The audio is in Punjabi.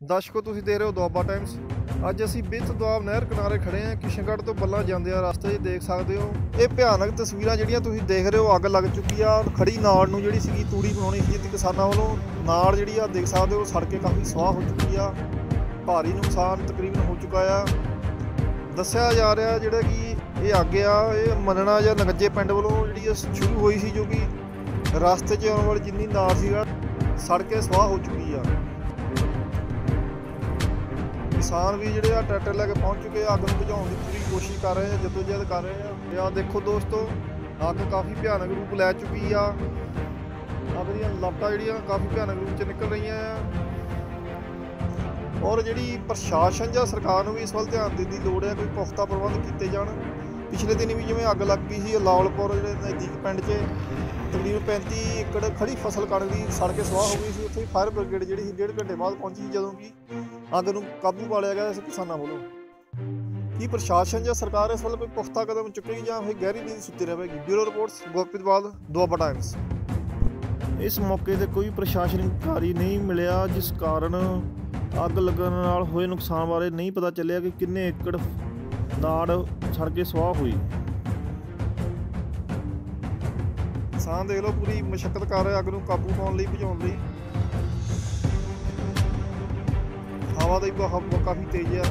ਦਰਸ਼ਕੋ, ਤੁਸੀਂ ਦੇਖ ਰਹੇ ਹੋ ਦੁਆਬਾ ਟਾਈਮਸ ਅੱਜ ਅਸੀਂ ਬਿੱਤ ਦੁਆਬ ਨਹਿਰ ਕਿਨਾਰੇ ਖੜੇ ਹਾਂ। ਕਿਸ਼ਨਗੜ੍ਹ ਤੋਂ ਬੱਲਾ ਜਾਂਦੇ ਆ ਰਸਤੇ 'ਚ ਦੇਖ ਸਕਦੇ ਹੋ। ਇਹ ਭਿਆਨਕ ਤਸਵੀਰਾਂ ਜਿਹੜੀਆਂ ਤੁਸੀਂ ਦੇਖ ਰਹੇ ਹੋ, ਅੱਗ ਲੱਗ ਚੁੱਕੀ ਆ। ਖੜੀ ਨਾੜ ਨੂੰ ਜਿਹੜੀ ਸੀਗੀ ਤੂੜੀ ਬਣਾਉਣੀ ਸੀ ਕਿਸਾਨਾਂ ਵੱਲੋਂ, ਨਾੜ ਜਿਹੜੀ ਆ ਦੇਖ ਸਕਦੇ ਹੋ, ਸੜ ਕੇ ਕਾਫੀ ਸਵਾਹ ਹੋ ਚੁੱਕੀ ਆ। ਭਾਰੀ ਨੁਕਸਾਨ ਤਕਰੀਬਨ ਹੋ ਚੁੱਕਾ ਆ। ਦੱਸਿਆ ਜਾ ਰਿਹਾ ਜਿਹੜਾ ਕਿ ਇਹ ਅੱਗ ਆ, ਇਹ ਮੰਨਣਾ ਜਾਂ ਨਗੱਜੇ ਪਿੰਡ ਵੱਲੋਂ ਜਿਹੜੀ ਇਹ ਸ਼ੁਰੂ ਹੋਈ ਸੀ ਜੋ ਕਿ ਰਸਤੇ 'ਚ ਆਉਣ ਵਾਲੀ ਜਿੰਨੀ ਨਾੜ ਸੀਗਾ, ਸੜ ਕੇ ਸਵਾਹ ਹੋ ਚੁੱਕੀ ਆ। ਕਿਸਾਨ ਵੀ ਜਿਹੜੇ ਆ ਟਰੈਕਟਰ ਲੈ ਕੇ ਪਹੁੰਚ ਚੁੱਕੇ ਆ, ਅੱਗ ਨੂੰ ਬੁਝਾਉਣ ਦੀ ਪੂਰੀ ਕੋਸ਼ਿਸ਼ ਕਰ ਰਹੇ ਆ, ਜਦੋਜਹਿਦ ਕਰ ਰਹੇ ਆ। ਤੇ ਆ ਦੇਖੋ ਦੋਸਤੋ, ਅੱਗ ਕਾਫੀ ਭਿਆਨਕ ਰੂਪ ਲੈ ਚੁੱਕੀ ਆ। ਅੱਗ ਦੀਆਂ ਲਪਟਾਂ ਜਿਹੜੀਆਂ ਕਾਫੀ ਭਿਆਨਕ ਰੂਪ ਚ ਨਿਕਲ ਰਹੀਆਂ ਆ। ਔਰ ਜਿਹੜੀ ਪ੍ਰਸ਼ਾਸਨ ਜਾਂ ਸਰਕਾਰ ਨੂੰ ਵੀ ਇਸ ਵੱਲ ਧਿਆਨ ਦੇਣ ਦੀ ਲੋੜ ਹੈ ਕੋਈ ਪੁਖਤਾ ਪ੍ਰਬੰਧ ਕੀਤੇ ਜਾਣ। ਪਿਛਲੇ ਦਿਨ ਵੀ ਜਿਵੇਂ ਅੱਗ ਲੱਗ ਗਈ ਸੀ ਲਾਵਲਪੁਰ ਜਿਹੜੇ ਨਜ਼ਦੀਕ ਪਿੰਡ 'ਚ ਤਕਰੀਬਨ 35 ਏਕੜ ਖੜੀ ਫਸਲ ਕਣਕ ਦੀ ਸੜ ਕੇ ਸਵਾਹ ਹੋ ਗਈ ਸੀ। ਉੱਥੇ ਫਾਇਰ ਬ੍ਰਿਗੇਡ ਜਿਹੜੀ ਸੀ, ਡੇਢ ਘੰਟੇ ਬਾਅਦ ਪਹੁੰਚੀ ਜਦੋਂ ਕਿ ਅੱਗ ਨੂੰ ਕਾਬੂ ਪਾ ਲਿਆ ਗਿਆ ਸੀ ਕਿਸਾਨਾਂ ਵੱਲੋਂ। ਕੀ ਪ੍ਰਸ਼ਾਸਨ ਜਾਂ ਸਰਕਾਰ ਇਸ ਵੱਲ ਕੋਈ ਪੁਖਤਾ ਕਦਮ ਚੁੱਕੇਗੀ ਜਾਂ ਫਿਰ ਗਹਿਰੀ ਨੀਂਦ ਸੁੱਤੀ ਰਹੇਗੀ? Bureau reports Gurpreet Bal, Doaba Times ਇਸ ਮੌਕੇ ਤੇ ਕੋਈ ਪ੍ਰਸ਼ਾਸਨਿਕ ਅਧਿਕਾਰੀ ਨਹੀਂ ਮਿਲਿਆ, ਜਿਸ ਕਾਰਨ ਅੱਗ ਲੱਗਣ ਨਾਲ ਹੋਏ ਨੁਕਸਾਨ ਬਾਰੇ ਨਹੀਂ ਪਤਾ ਚੱਲਿਆ ਕਿ ਕਿੰਨੇ ਏਕੜ ਨਾੜ ਸੜ ਕੇ ਸਵਾਹ ਹੋਈ। ਕਿਸਾਨ ਦੇਖ ਲਓ ਪੂਰੀ ਮਸ਼ੱਕਤ ਕਰ ਰਿਹਾ, ਅੱਗ ਨੂੰ ਕਾਬੂ ਪਾਉਣ ਲਈ, ਭਜਾਉਣ ਲਈ। ਹਵਾ ਦਾ ਵੀ ਕਾਫੀ ਤੇਜ਼ ਆ।